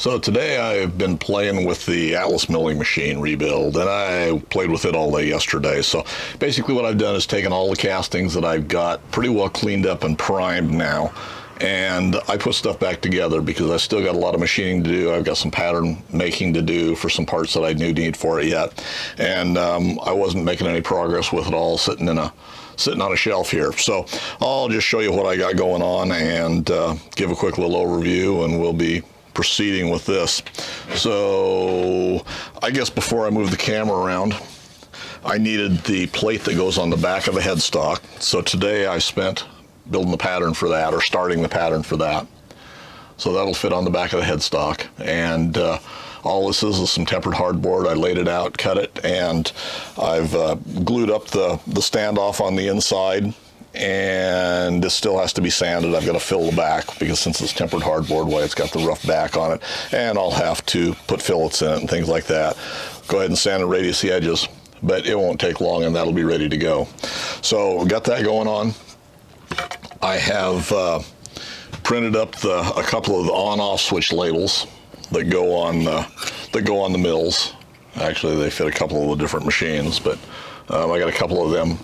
So today I've been playing with the Atlas milling machine rebuild and I played with it all day yesterday. So basically what I've done is taken all the castings that I've got pretty well cleaned up and primed now and I put stuff back together because I still got a lot of machining to do. I've got some pattern making to do for some parts that I knew need for it yet, and um, I wasn't making any progress with it all sitting in a sitting on a shelf here. So I'll just show you what I got going on and uh, give a quick little overview, and we'll be proceeding with this. So I guess before I move the camera around, I needed the plate that goes on the back of the headstock. So today I spent building the pattern for that or starting the pattern for that. So that'll fit on the back of the headstock. And uh, all this is is some tempered hardboard. I laid it out, cut it, and I've uh, glued up the, the standoff on the inside and this still has to be sanded. I've got to fill the back because since it's tempered hardboard way, it's got the rough back on it. And I'll have to put fillets in it and things like that. Go ahead and sand and radius the edges, but it won't take long and that'll be ready to go. So got that going on. I have uh, printed up the, a couple of the on-off switch labels that go on uh, that go on the mills. Actually, they fit a couple of the different machines, but um, I got a couple of them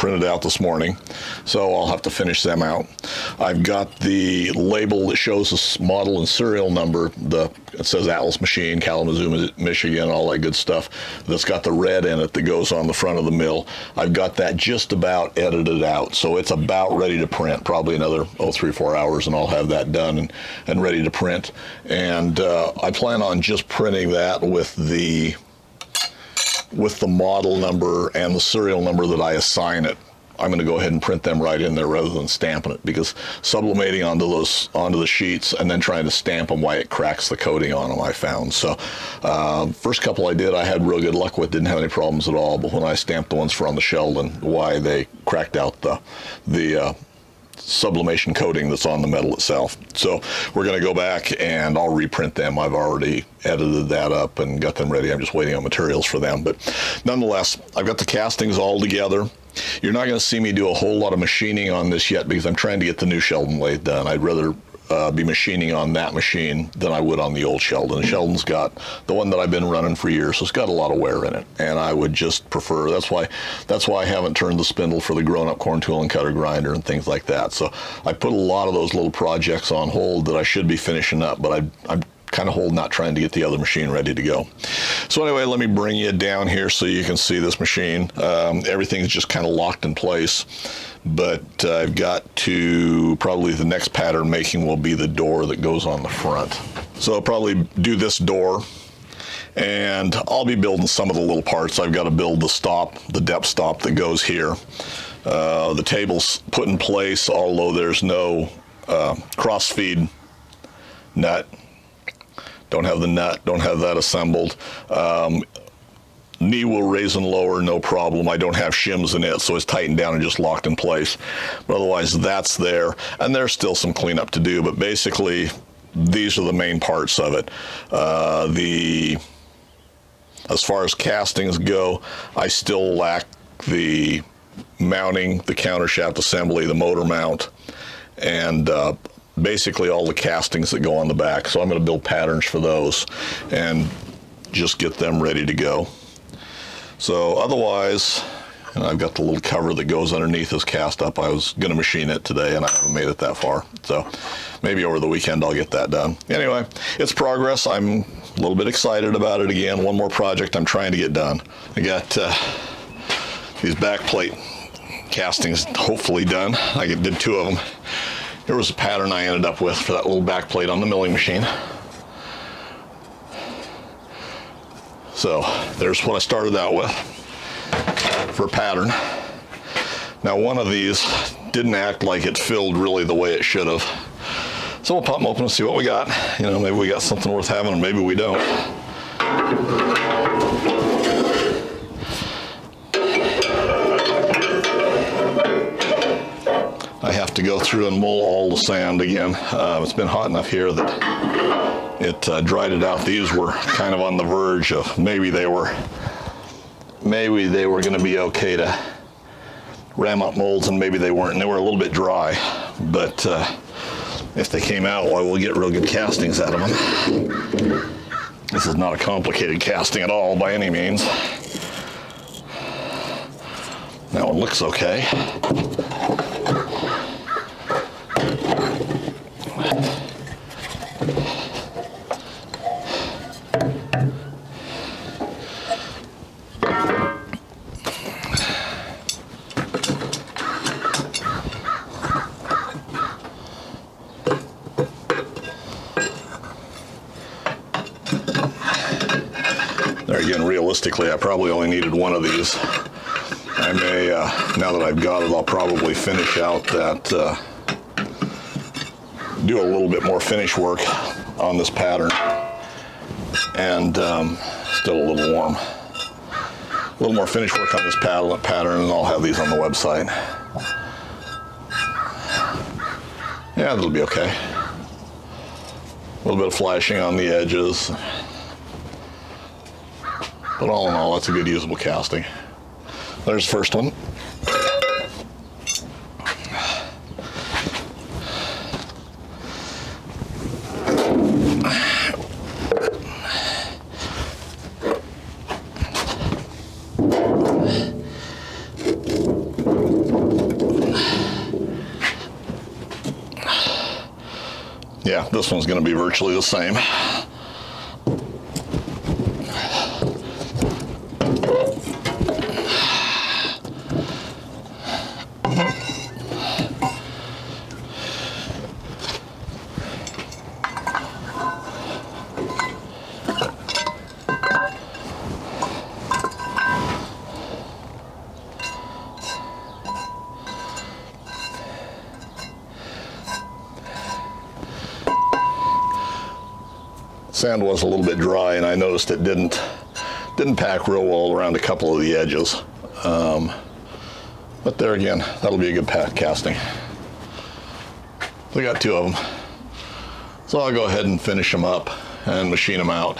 printed out this morning, so I'll have to finish them out. I've got the label that shows the model and serial number. The it says Atlas Machine, Kalamazoo, Michigan, all that good stuff. That's got the red in it that goes on the front of the mill. I've got that just about edited out, so it's about ready to print. Probably another oh three four hours, and I'll have that done and, and ready to print. And uh, I plan on just printing that with the with the model number and the serial number that I assign it. I'm going to go ahead and print them right in there rather than stamping it because sublimating onto those onto the sheets and then trying to stamp them why it cracks the coating on them I found so uh, first couple I did I had real good luck with didn't have any problems at all but when I stamped the ones for on the Sheldon why they cracked out the the uh, sublimation coating that's on the metal itself. So we're going to go back and I'll reprint them. I've already edited that up and got them ready. I'm just waiting on materials for them. But nonetheless, I've got the castings all together. You're not going to see me do a whole lot of machining on this yet because I'm trying to get the new Sheldon lathe done. I'd rather uh, be machining on that machine than I would on the old Sheldon. Sheldon's got the one that I've been running for years, so it's got a lot of wear in it, and I would just prefer. That's why that's why I haven't turned the spindle for the grown-up Quorn tool and cutter grinder and things like that. So I put a lot of those little projects on hold that I should be finishing up, but I, I'm kind of holding out trying to get the other machine ready to go. So anyway, let me bring you down here so you can see this machine. Um, everything's just kind of locked in place but uh, I've got to probably the next pattern making will be the door that goes on the front. So I'll probably do this door and I'll be building some of the little parts. I've got to build the stop, the depth stop that goes here. Uh, the table's put in place, although there's no uh, cross feed nut. Don't have the nut, don't have that assembled. Um, knee will raise and lower, no problem. I don't have shims in it, so it's tightened down and just locked in place. But otherwise, that's there. And there's still some cleanup to do, but basically, these are the main parts of it. Uh, the As far as castings go, I still lack the mounting, the countershaft assembly, the motor mount, and uh, basically all the castings that go on the back. So I'm going to build patterns for those and just get them ready to go. So otherwise, and I've got the little cover that goes underneath this cast up. I was going to machine it today and I haven't made it that far. So maybe over the weekend I'll get that done. Anyway, it's progress. I'm a little bit excited about it again. One more project I'm trying to get done. I got uh, these back plate castings hopefully done. I did two of them. Here was a pattern I ended up with for that little back plate on the milling machine. So there's what I started out with for pattern. Now one of these didn't act like it filled really the way it should have. So we'll pop them open and see what we got. You know, maybe we got something worth having or maybe we don't. To go through and mull all the sand again. Uh, it's been hot enough here that it uh, dried it out. These were kind of on the verge of maybe they were maybe they were going to be okay to ram up molds and maybe they weren't. And they were a little bit dry, but uh, If they came out, well, we'll get real good castings out of them. This is not a complicated casting at all by any means. That one looks okay. There again, realistically, I probably only needed one of these. I may, uh, now that I've got it, I'll probably finish out that, uh, do a little bit more finish work on this pattern. And um, still a little warm. A little more finish work on this pat- pattern, and I'll have these on the website. Yeah, that'll be okay. A little bit of flashing on the edges. But all in all, that's a good usable casting. There's the first one. Yeah, this one's going to be virtually the same. Sand was a little bit dry, and I noticed it didn't didn't pack real well around a couple of the edges. Um, but there again, that'll be a good casting. We got two of them, so I'll go ahead and finish them up and machine them out.